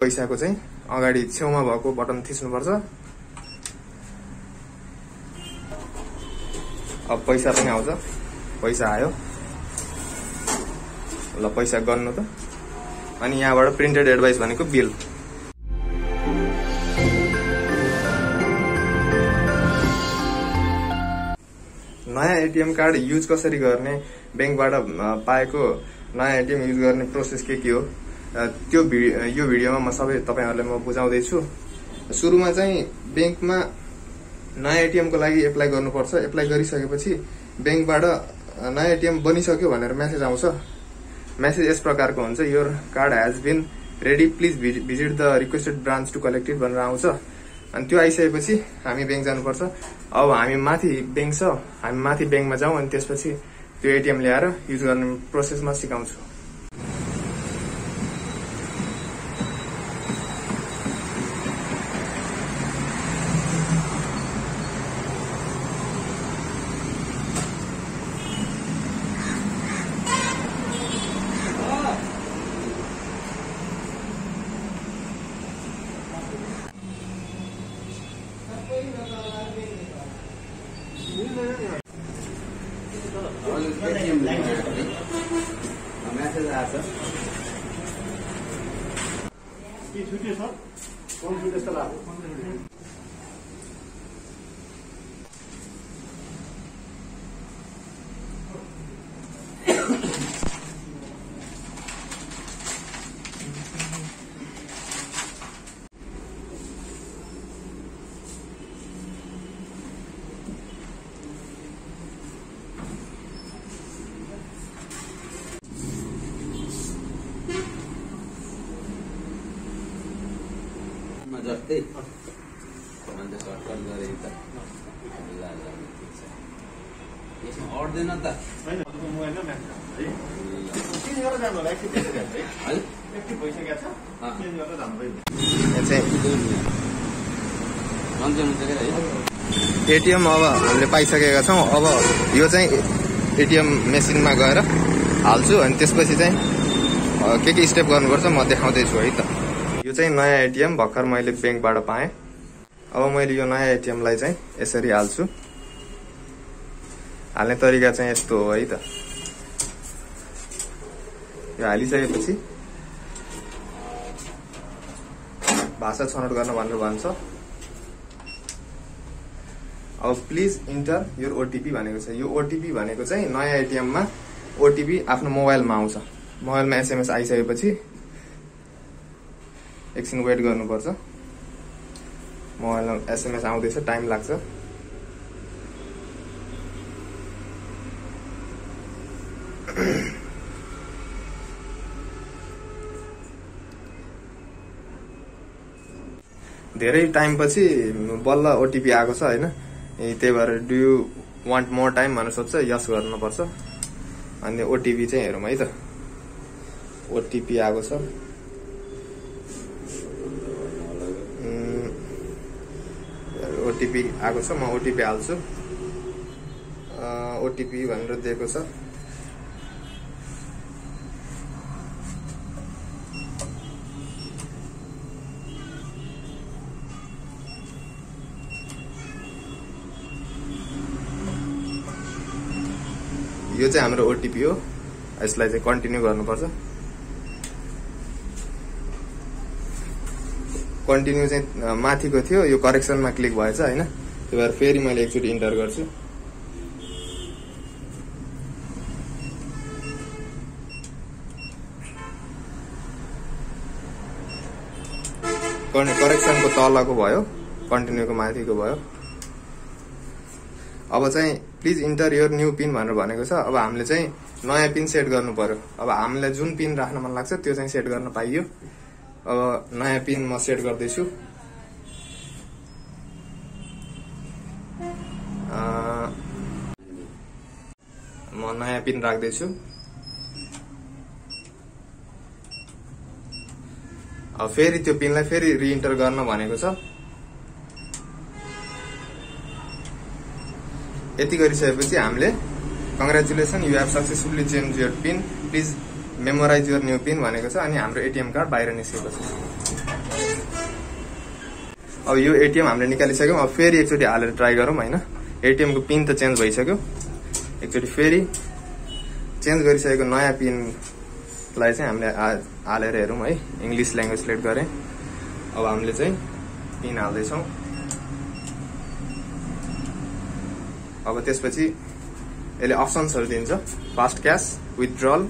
पैसाको चाहिँ अगाडि छेउमा भएको बटन थिच्नुपर्छ। अब पैसा पनि आउँछ। पैसा आयो। ल पैसा गर्नु त। अनि यहाँबाट प्रिन्टेड एडभाइस भनेको बिल। नयाँ एटिएम कार्ड युज कसरी गर्ने? ब्याङ्कबाट पाएको नयाँ एटिएम युज गर्ने प्रोसेस के के हो? त्यो भि- यो भिडियोमा म सबै तपाईँहरूलाई म बुझाउँदैछु। सुरुमा चाहिँ ब्याङ्कमा नयाँ एटिएमको लागि एप्लाई गर्नुपर्छ। एप्लाई गरिसकेपछि ब्याङ्कबाट नयाँ एटिएम बनिसक्यो भनेर मेसेज आउँछ। मेसेज यस प्रकारको हुन्छ। Your card has been ready please visit the requested branch to collect it भनेर आउँछ। अनि त्यो आइसकेपछि हामी ब्याङ्क जानुपर्छ। अब हामी माथि ब्याङ्क छ। हामी माथि ब्याङ्कमा जाउँ अनि त्यसपछि त्यो एटिएम ल्याएर युज गर्ने प्रोसेसमा सिकाउँछु। म्यासेज आएको छ। जस्तो लाग्यो म जस्तै अन्त सर्टकट गरेँ त ल ल ठिक छ यसमा अट्दैन त एटिएम अब हामीले पाइसकेका छौँ अब यो चाहिँ एटिएम मेसिनमा गएर हाल्छु अनि त्यसपछि चाहिँ के के स्टेप गर्नुपर्छ म देखाउँदैछु है त यो चाहिँ नयाँ एटिएम भर्खर मैले ब्याङ्कबाट पाएँ। अब मैले यो नयाँ एटिएमलाई चाहिँ यसरी हाल्छु। हाल्ने तरिका चाहिँ यस्तो हो है त। यो हालिसकेपछि भाषा छनौट गर्न भनेर भन्छ। अब प्लिज इन्टर यो ओटिपी भनेको छ। यो ओटिपी भनेको चाहिँ नयाँ एटिएममा ओटिपी आफ्नो मोबाइलमा आउँछ। मोबाइलमा एसएमएस आइसकेपछि एकछिन वेट गर्नुपर्छ। मोबाइलमा एसएमएस आउँदैछ टाइम लाग्छ। धेरै टाइमपछि बल्ल ओटिपी आएको छ होइन? त्यही भएर do you want more time भनेर सोध्छ यस गर्नुपर्छ। अनि ओटिपी चाहिँ हेरौँ है त। ओटिपी आएको छ। ओटिपी आएको छ म ओटिपी हाल्छु। ओटिपी भनेर दिएको छ। यो चाहिँ हाम्रो ओटिपी हो। यसलाई चाहिँ कन्टिन्यू गर्नुपर्छ। कन्टिन्यू चाहिँ माथिको थियो। यो करेक्सनमा क्लिक भएछ होइन? त्यही भएर फेरि मैले एकचोटि इन्टर गर्छु। करेक्सनको तलको भयो कन्टिन्यूको माथिको भयो। अब चाहिँ please enter your new PIN भनेर भनेको छ। अब हामीले चाहिँ नयाँ पिन सेट गर्नु पर्यो। अब हामीलाई जुन पिन राख्न मन लाग्छ त्यो चाहिँ सेट गर्न पाइयो। अब नयाँ पिन म सेट गर्दैछु। म नयाँ पिन राख्दैछु। फेरि त्यो पिनलाई फेरि रिइन्टर गर्न भनेको छ। यति गरिसकेपछि हामीले congratulation you have successfully change your PIN please memorise your new PIN भनेको छ अनि हाम्रो एटिएम कार्ड बाहिर निस्केको छ अब यो एटिएम हामीले निकालिसक्यौँ। अब फेरि एकचोटि हालेर ट्राई गरौँ होइन। एटिएमको पिन त चेन्ज भइसक्यो। एकचोटि फेरि चेन्ज गरिसकेको नयाँ पिनलाई चाहिँ हामीले हालेर हेरौँ है। इङ्ग्लिस ल्याङ्ग्वेज सिलेक्ट गरेँ। अब हामीले चाहिँ पिन हाल्दैछौँ। अब त्यसपछि यसले अप्सन्सहरू दिन्छ। Fast cash withdrawal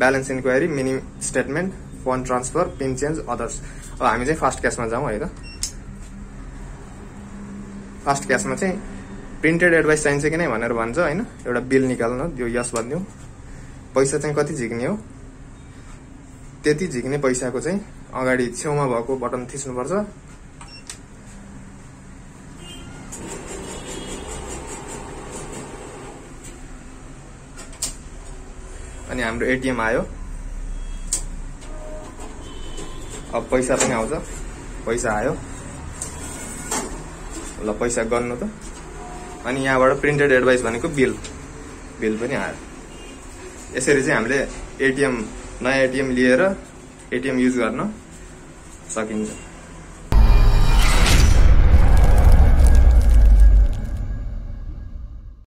balance inquiry mini statement fund transfer PIN change others अब हामी चाहिँ फास्ट क्यासमा जाउँ है त। फास्ट क्यासमा चाहिँ प्रिन्टेड एडभाइस चाहिन्छ कि नै भनेर भन्छ होइन? एउटा बिल निकाल्नु त्यो यस भनिदिउँ पैसा चाहिँ कति झिक्ने हो? त्यति झिक्ने पैसाको चाहिँ अगाडि छेउमा भएको बटन थिच्नुपर्छ। अनि हाम्रो एटिएम आयो। अब पैसा पनि आउँछ। पैसा आयो। ल पैसा गर्नु त। अनि यहाँबाट प्रिन्टेड एडभाइस भनेको बिल। बिल पनि आयो। यसरी चाहिँ हामीले एटिएम नयाँ एटिएम लिएर एटिएम युज गर्न सकिन्छ।